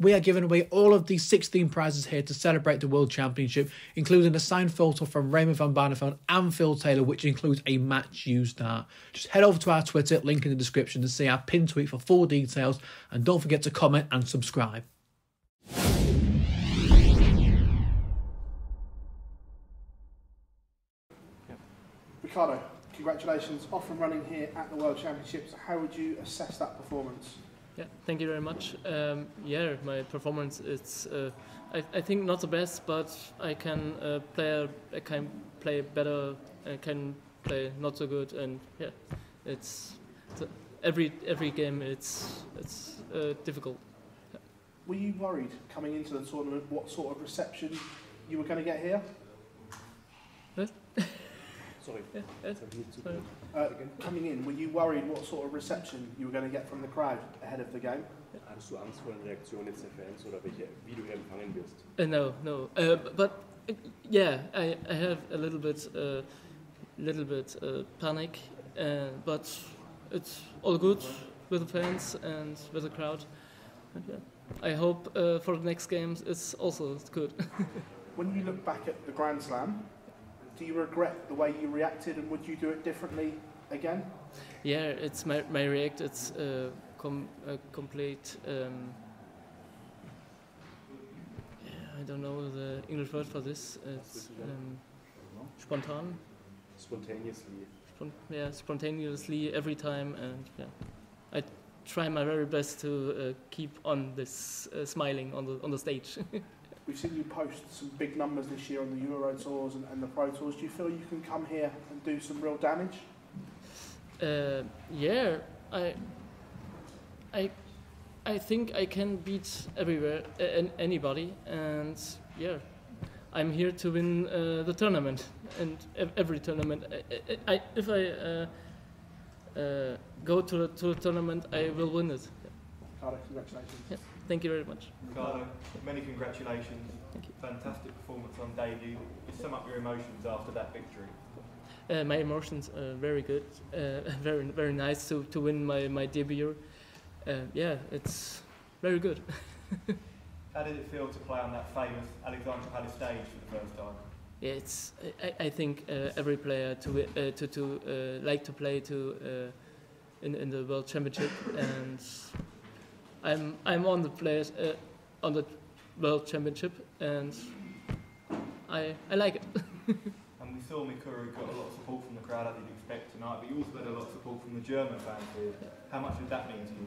We are giving away all of these 16 prizes here to celebrate the World Championship, including a signed photo from Raymond van Barneveld and Phil Taylor, which includes a match used start. Just head over to our Twitter, link in the description, to see our pinned tweet for full details, and don't forget to comment and subscribe. Ricardo, congratulations off and running here at the World Championships. How would you assess that performance? Yeah, thank you very much. Um, yeah, my performance is, uh, I, I think not the best, but I can uh, play, I can play better, I can play not so good, and yeah, it's, it's every every game it's it's uh, difficult. Were you worried coming into the tournament what sort of reception you were going to get here? Sorry. Yeah, yeah. Sorry. Uh, coming in, were you worried what sort of reception you were going to get from the crowd ahead of the game? Hattest du Angst vor den Reaktionen jetzt der Fans oder welche, wie du empfangen wirst? Uh, no, no. Uh, but uh, yeah, I, I have a little bit, uh, little bit uh, panic, uh, but it's all good with the fans and with the crowd. And yeah, I hope uh, for the next games it's also good. When you look back at the Grand Slam, do you regret the way you reacted and would you do it differently again? yeah, it's my my react. It's uh, com- uh, complete. Um, yeah, I don't know the English word for this. It's um, spontan. Spontaneously. spon- yeah, spontaneously every time, and yeah, I try my very best to uh, keep on this uh, smiling on the on the stage. We've seen you post some big numbers this year on the Euro Tours and, and the Pro Tours. Do you feel you can come here and do some real damage? uh, yeah, I, I, I think I can beat everywhere uh, an- anybody, and yeah, I'm here to win uh, the tournament and every tournament. I, I, I, if I uh, uh, go to the, to the tournament, I will win it. Ricardo, congratulations. Yeah. Thank you very much. Ricardo, many congratulations. Thank you. Fantastic performance on debut. Just sum up your emotions after that victory. Uh, my emotions are very good, uh, very very nice to, to win my, my debut. Uh, yeah, it's very good. How did it feel to play on that famous Alexandra Palace stage for the first time? Yeah, it's I, I think uh, every player to uh, to to uh, like to play to uh, in in the world championship, and I'm I'm on the players uh, on the world championship, and I I like it. And we saw Mikuru got a lot of support from the crowd as you'd expect tonight, but you also had a lot of support from the German fans here. How much did that mean to you?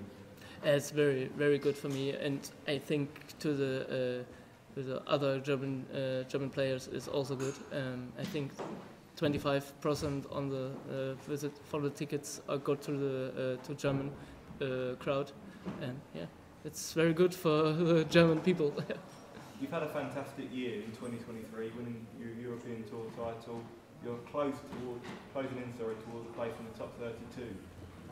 it's very very good for me, and I think to the uh, to the other German uh, German players is also good. Um, I think 25% on the uh, visit for the tickets are go to the uh, to German uh, crowd, and yeah, it's very good for the German people. You've had a fantastic year in 2023, winning your European Tour title. You're close toward, closing in, sorry, towards a place in the top 32.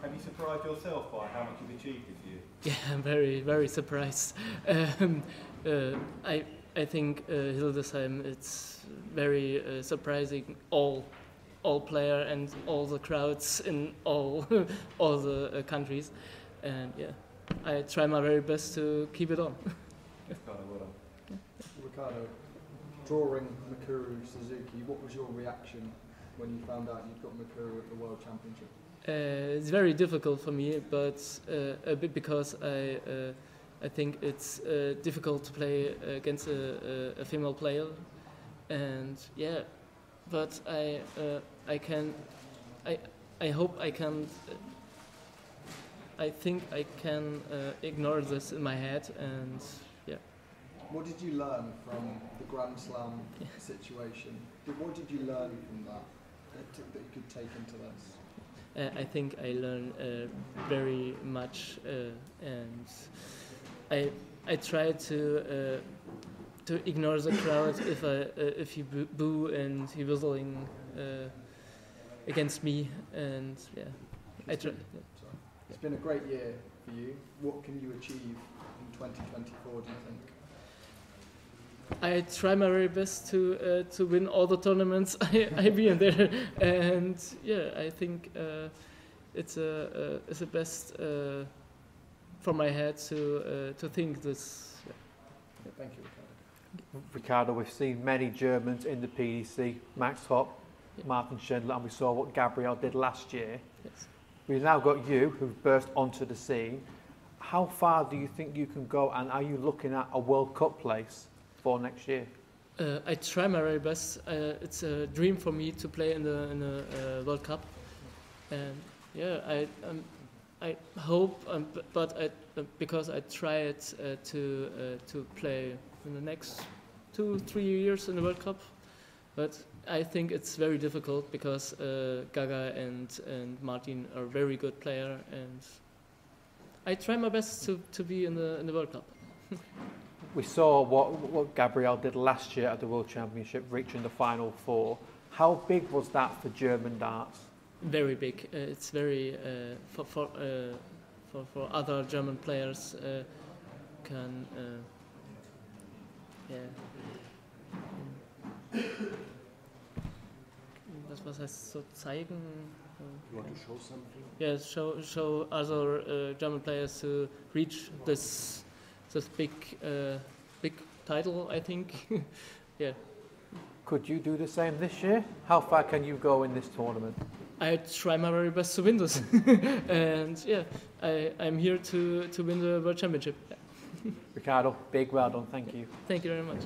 Have you surprised yourself by how much you've achieved this year? yeah, I'm very very surprised. Um, uh, I I think uh, Hildesheim it's very uh, surprising all all player and all the crowds in all all the uh, countries, and yeah, I try my very best to keep it on. Ricardo, well done. Ricardo, drawing Mikuru Suzuki, what was your reaction when you found out you'd got Mikuru at the World Championship? Uh, it's very difficult for me, but uh, a bit because I uh, I think it's uh, difficult to play against a, a, a female player, and yeah, but I uh, I can I I hope I can. I think I can uh, ignore this in my head, and yeah, What did you learn from the Grand Slam situation? What did you learn from that that, that you could take into this? uh, I think I learn uh, very much, uh, and I I try to uh, to ignore the crowd if I uh, if he boo, boo and he whistling uh, against me, and yeah, I try. yeah. Sorry. It's been a great year for you. What can you achieve in 2024, do you think? I try my very best to uh, to win all the tournaments I, I be in there, and yeah, I think uh, it's a uh, it's the best uh, from my head to uh, to think this. Thank you, Ricardo. Ricardo, we've seen many Germans in the PDC, Max Hopp, Yeah. Martin Schindler, and we saw what Gabriel did last year. Yes. We've now got you, who've burst onto the scene. How far do you think you can go, and are you looking at a World Cup place for next year? Uh, I try my very best. Uh, it's a dream for me to play in the in the uh, World Cup, and yeah, I um, I hope, um, but I, uh, because I try it uh, to uh, to play in the next two three years in the World Cup, but I think it's very difficult because uh, Gaga and and Martin are very good player, and I try my best to, to be in the in the World Cup. We saw what, what Gabriel did last year at the World Championship, reaching the final four. How big was that for German darts? very big. Uh, it's very uh, for for, uh, for for other German players uh, can uh, yeah. Was was heißt so zeigen? You want to show something? Yeah, show show other uh, German players to reach this this big uh, big title. I think. yeah. Could you do the same this year? How far can you go in this tournament? I try my very best to win this, and yeah, I, I'm here to, to win the World Championship. Ricardo, big well done, thank you. Thank you very much.